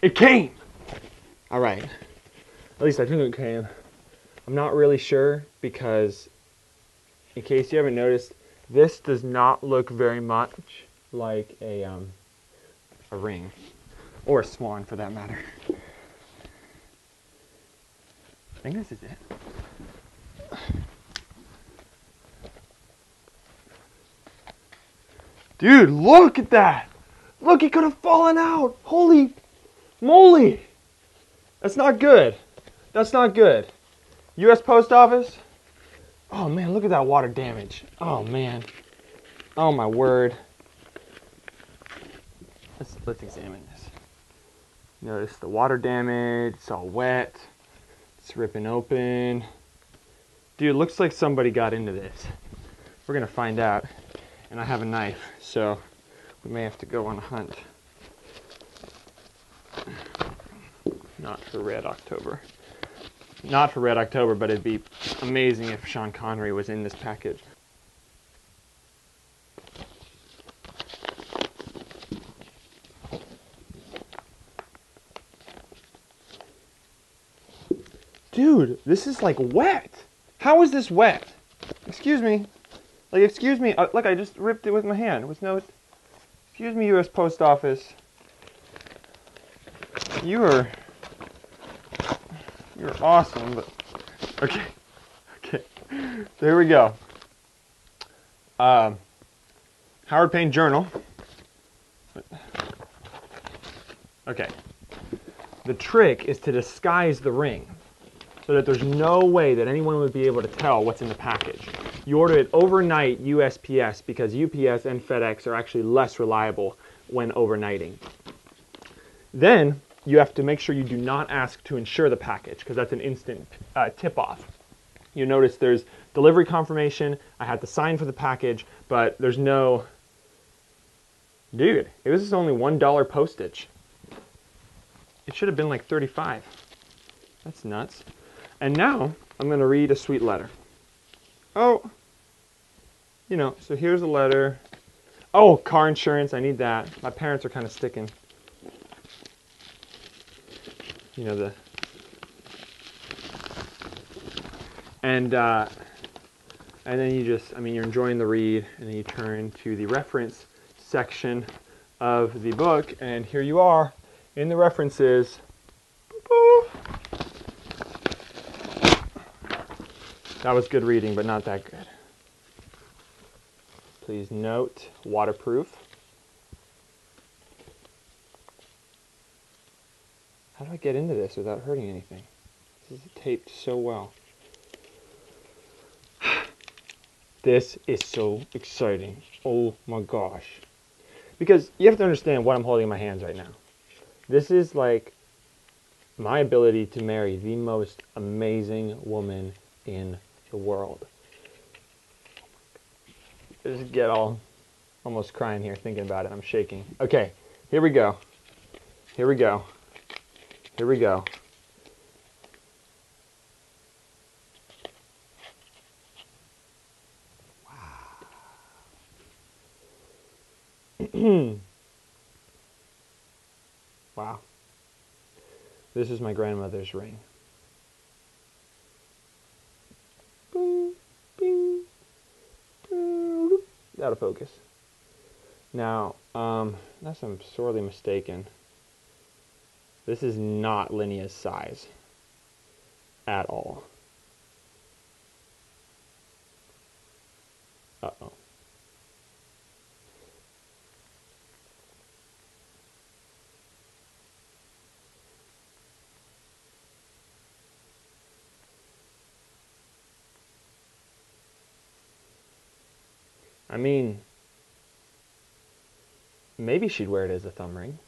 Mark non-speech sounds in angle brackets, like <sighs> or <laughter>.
It came! Alright. At least I think it came. I'm not really sure because, in case you haven't noticed, this does not look very much like a, um, a ring. Or a swan for that matter. I think this is it. Dude, look at that! Look, it could have fallen out! Holy moly! That's not good. That's not good. U.S. Post Office? Oh man, look at that water damage. Oh man. Oh my word. Let's, let's examine this. Notice the water damage, it's all wet. It's ripping open. Dude, looks like somebody got into this. We're gonna find out. And I have a knife, so we may have to go on a hunt. Not for Red October. Not for Red October, but it'd be amazing if Sean Connery was in this package. Dude, this is like wet. How is this wet? Excuse me. Like, excuse me. Uh, look, I just ripped it with my hand. With no. Excuse me, U.S. Post Office. You are. You're awesome, but. Okay. Okay. There we go. Um, Howard Payne Journal. Okay. The trick is to disguise the ring so that there's no way that anyone would be able to tell what's in the package. You order it overnight USPS because UPS and FedEx are actually less reliable when overnighting. Then you have to make sure you do not ask to insure the package because that's an instant uh, tip off. You notice there's delivery confirmation, I had to sign for the package, but there's no. Dude, it was only $1 postage. It should have been like 35. That's nuts. And now I'm going to read a sweet letter. Oh, you know, so here's a letter. Oh, car insurance, I need that. My parents are kind of sticking. You know, the. And, uh, and then you just, I mean, you're enjoying the read, and then you turn to the reference section of the book, and here you are in the references. That was good reading, but not that good. Please note waterproof. How do I get into this without hurting anything? This is taped so well. <sighs> This is so exciting. Oh my gosh. Because you have to understand what I'm holding in my hands right now. This is like my ability to marry the most amazing woman in the world. I just get all almost crying here thinking about it. I'm shaking. Okay, here we go. Here we go. Here we go. Wow. <clears throat> wow. This is my grandmother's ring. out of focus. Now, um, unless I'm sorely mistaken, this is not Linnea's size at all. Uh-oh. I mean, maybe she'd wear it as a thumb ring.